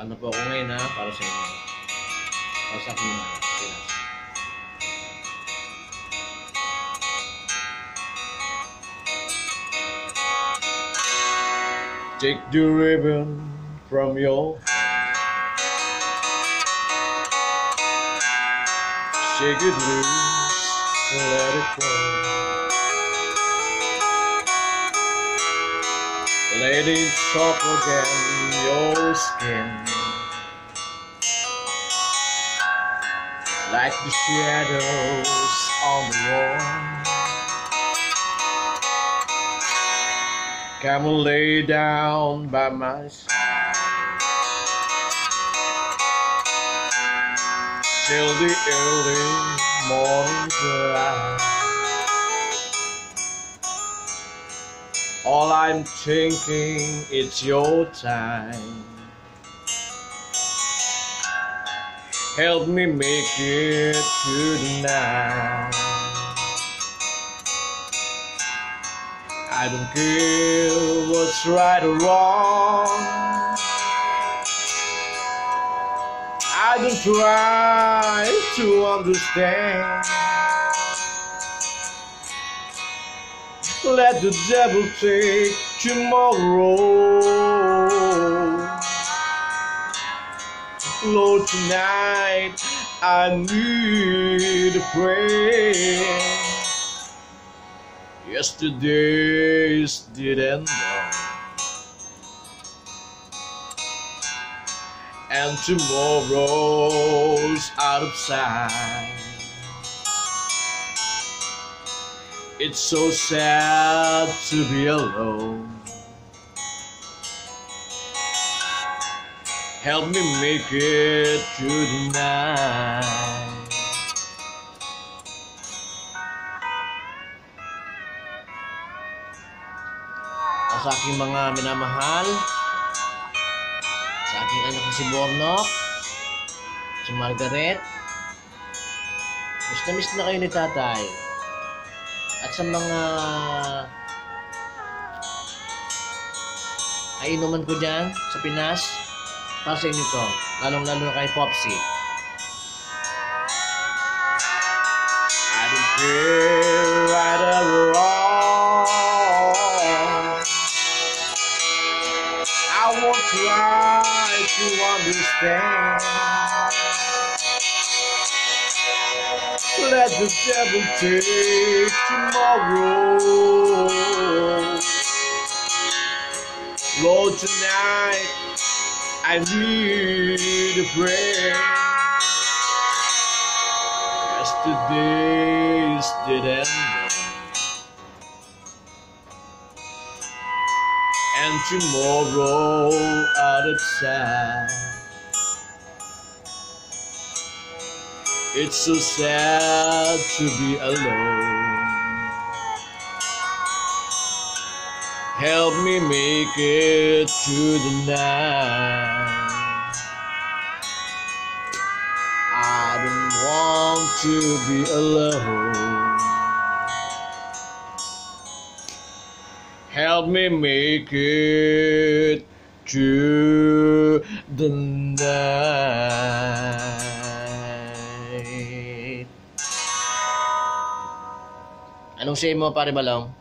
Po ako ngayon ha, para sa inyo. Take the ribbon from your Shake it loose and let it go. Let it soft again your skin. Like the shadows on the wall. Come and lay down by my side. Till the early morning light. I'm thinking, it's your time. Help me make it through the night. I don't care what's right or wrong. I don't try to understand. Let the devil take tomorrow. Lord, tonight I need a prayer. Yesterday's didn't know. And tomorrow's out of sight. It's so sad to be alone. Help me make it through the night. Sa aking mga minamahal, sa aking anak na si Bornok, si Margaret, miss na miss na kayo ni tatay. At sa mga kainuman ko dyan sa Pinas, para sa inyo to, lalong lalo na kay Popsy. I don't care right or wrong. I won't try to understand. Let the devil take tomorrow. Lord, tonight I need a prayer. Yesterday's didn't end. And tomorrow out of sight. It's so sad to be alone. Help me make it through the night. I don't want to be alone. Help me make it through the night. Anong say mo, pare Balong?